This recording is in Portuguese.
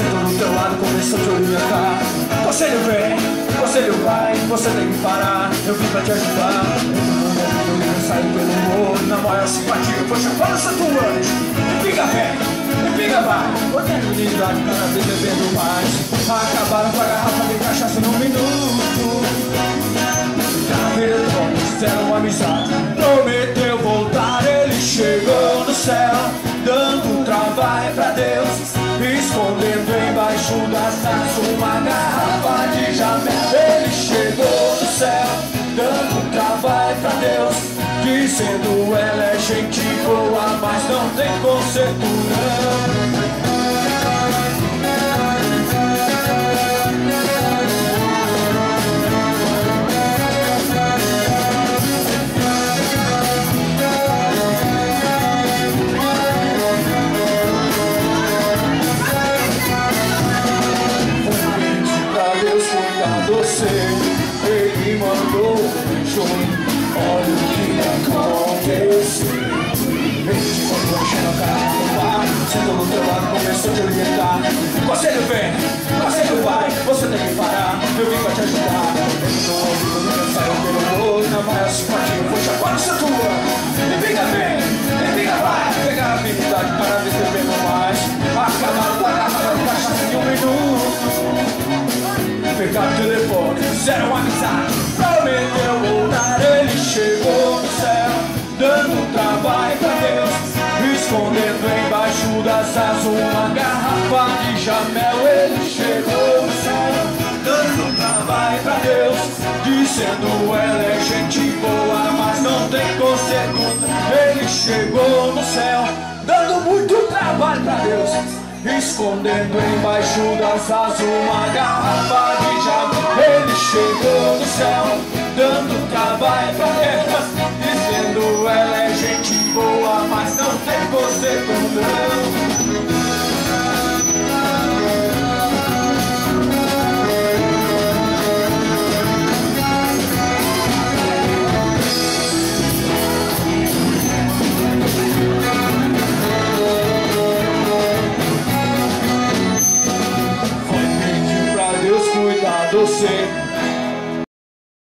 sento do teu lado, começou a te orientar. Conselho vem, conselho vai, você tem que parar. Eu vim pra te ajudar. Eu não saio pelo morro, na maior simpatia. Poxa, fala essa tua anjo. Fica vem, e fica vai. Oportunidade cada vez bebendo mais. Acabaram com a garrafa de cachaça num minuto. Caveirão, fizeram amizade. Asas uma garrafa de jamel. Ele chegou no céu. Dando trabalho pra Deus. Dizendo ela é gente boa, mas não tem conserto não. Encher na cara do bar Sentou no teu lado, começou a te orientar Conselho vem, conselho vai Você tem que parar, eu vim pra te ajudar Ele não ouviu, nunca saiu pelo rosto Na maior simpatia, foi chapar essa tua E fica bem, e fica vai Pegar a habilidade para ver bebendo mais Acabaram com a garrafa de cachaça em um minuto Pegar o telefone, fizeram amizade asas uma garrafa de jamel Ele chegou no céu Dando trabalho pra Deus Dizendo ela é gente boa Mas não tem conserto. Ele chegou no céu Dando muito trabalho pra Deus Escondendo embaixo das asas uma garrafa de jamel. Ele chegou no céu Dando trabalho pra doce.